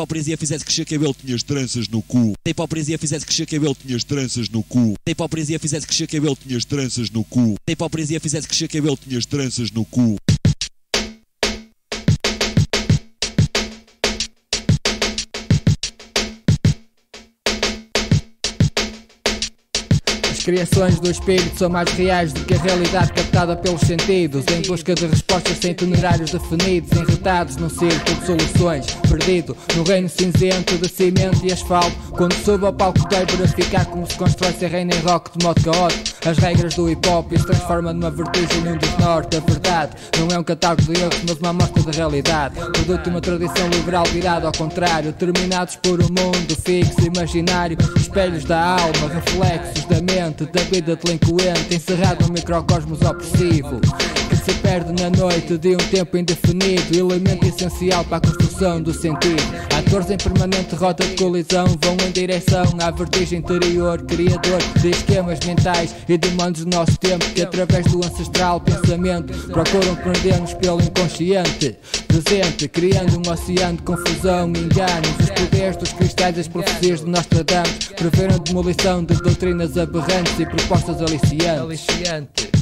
hipocrisia fizesse crescer cabelo, tinhas tranças no cu. Se a hipocrisia fizesse crescer cabelo, tinhas tranças no cu. Se a hipocrisia fizesse crescer cabelo, tinhas tranças no cu. Se a hipocrisia fizesse crescer cabelo, tinhas tranças no cu. As criações do espírito são mais reais do que a realidade captada pelos sentidos. Em busca de respostas sem itinerários definidos, enretados num círculo de soluções. Perdido no reino cinzento de cimento e asfalto. Quando subo ao palco, dei verificar como se constrói ser reino em rock de modo caótico. As regras do hip hop se transforma numa vertigem num desnorte. A verdade não é um catálogo de erros, mas uma amostra da realidade. Produto de uma tradição liberal virada ao contrário. Terminados por um mundo fixo, imaginário. Espelhos da alma, reflexos da mente da vida delinquente encerrado num microcosmos opressivo que se perde na noite de um tempo indefinido elemento essencial para a construção do sentido atores em permanente rota de colisão vão em direção à vertigem interior. Criador de esquemas mentais e de humanos do nosso tempo que através do ancestral pensamento procuram prender-nos pelo inconsciente presente criando um oceano de confusão e enganos. Os poderes dos cristais as profecias de Nostradamus preveram demolição de doutrinas aberrantes e propostas aliciantes.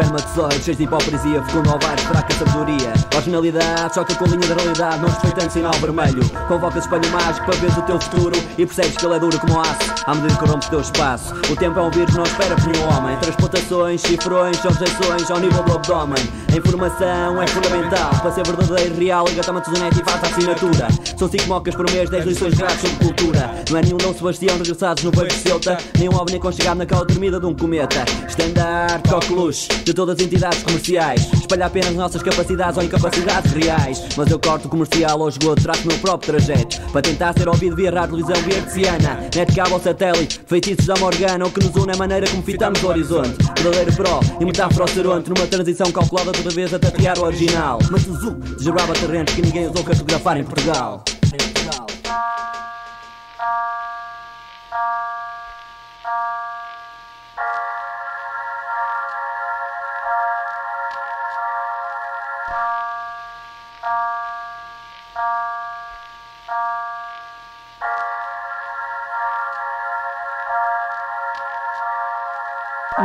Espermatozoides cheios de hipocrisia Fecundam ovários, fraca sabedoria. Originalidade choca com a linha da realidade Não respeitando sinal vermelho. Convocas espelho mágico para ver o teu futuro E percebes que ele é duro como aço. À medida que corrompes o teu espaço. O tempo é um vírus, não espera por nenhum homem. Transplantações, cifrões, objeções Ao nível do abdômen. A informação é fundamental. Para ser verdadeiro e real Liga-te a e faz a assinatura. São 5 mocas por mês, 10 lições grátis sobre cultura. Não é nenhum Dom Sebastião regressados no beijo de Ceuta Nem um ovni conchegado na cala dormida de um cometa. Standard, coqueluche de todas as entidades comerciais. Espalhar apenas nossas capacidades ou incapacidades reais. Mas eu corto comercial ao esgoto, traço meu próprio trajeto. Para tentar ser ouvido via rádio, televisão via artesiana. Net cabo ou satélite, feitiços da Morgana. O que nos une é a maneira como fitamos o horizonte. Verdadeiro pró e metáfora ceronte. Numa transição calculada toda vez a tatear o original. Mas o Zoom desgebrava terrenos que ninguém usou cartografar em Portugal. Em Portugal. O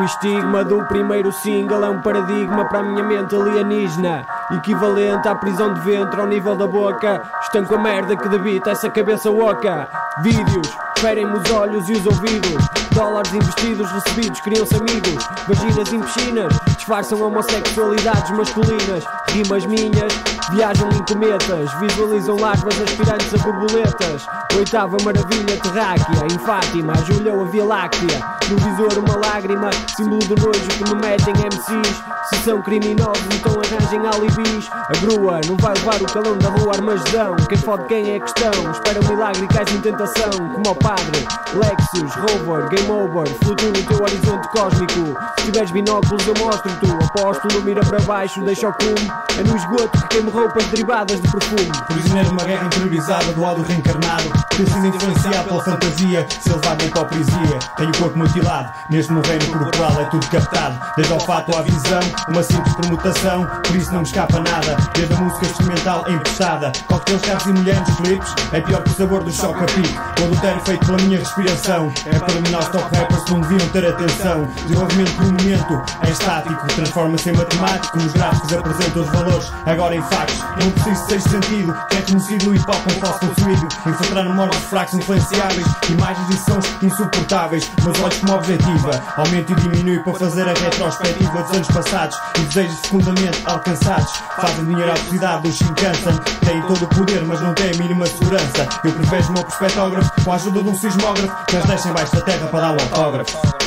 estigma do primeiro single é um paradigma para a minha mente alienígena Equivalente à prisão de ventre ao nível da boca. Estanco a merda que debita essa cabeça oca. Vídeos, ferem-me os olhos e os ouvidos. Dólares investidos recebidos criam-se amigos. Vaginas em piscinas disfarçam homossexualidades masculinas. Rimas minhas viajam em cometas Visualizam larvas aspirantes a borboletas. Oitava maravilha terráquea Em Fátima ajulhou a Via Láctea. No visor uma lágrima Símbolo do nojo que me metem MCs Se são criminosos então arranjem alibis. A grua não vai levar o calão da rua Armagedão. Quem fode quem é questão Espera um milagre e cais em tentação. Como ao padre Lexus, Rover, Game Over Flutua no teu horizonte cósmico. Se tiveres binóculos eu mostro-te Apóstolo mira para baixo, deixa o cume É no esgoto que queimo roupas derivadas de perfume. Prisioneiro de uma guerra interiorizada do ódio reencarnado. Preciso influenciado pela fantasia Se levar na hipocrisia. Tenho o corpo mutilado Neste meu reino corporal é tudo captado. Desde ao fato à visão Uma simples permutação. Por isso não me escapa nada Desde a música instrumental emprestada. Coquetéis, carros e mulheres clipes É pior que o sabor do choque a pique O adultério feito pela minha respiração. É para mim os top rappers que não deviam ter atenção. Desenvolvimento por momento é estático Transforma-se em matemático Nos gráficos apresentam os valores. Agora em factos Não preciso ser sentido Que é conhecido hip hop como falso consumido Infiltrar memórias fracos influenciáveis Imagens e sons insuportáveis Meus olhos como objetiva. Aumento e diminui para fazer a retrospectiva dos anos passados. E desejos fecundamente alcançados. Fazem dinheiro à velocidade do Shinkansen Têm todo o poder mas não têm a mínima segurança. Eu prevejo o meu perspectógrafo Com a ajuda de um sismógrafo Que as deixa embaixo da terra para dar o autógrafo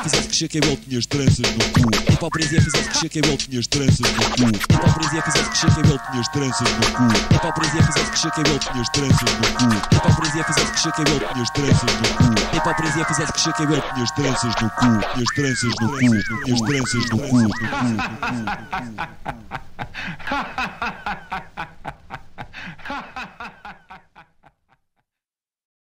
hipocrisia fizesse crescer cabelo, tinhas tranças no cu. hipocrisia fizesse crescer cabelo, tinhas tranças no cu. Hipocrisia fizesse crescer cabelo, tinhas tranças no cu. Hipocrisia fizesse crescer cabelo, tinhas tranças no cu. Hipocrisia fizesse crescer cabelo, tinhas tranças no cu. Hipocrisia fizesse crescer cabelo, tinhas tranças no cu. Tinhas tranças no cu. Tinhas tranças no cu.